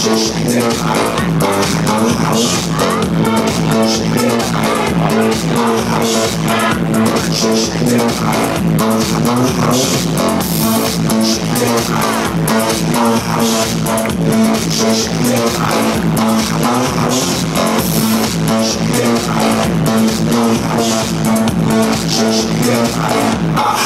Just Yeah.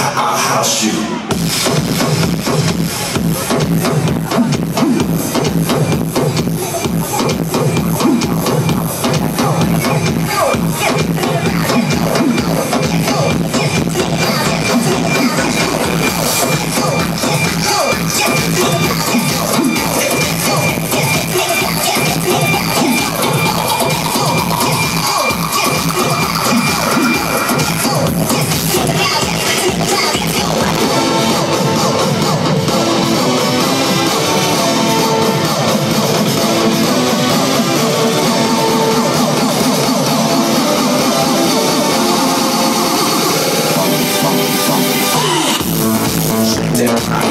go, go, go, go. Shake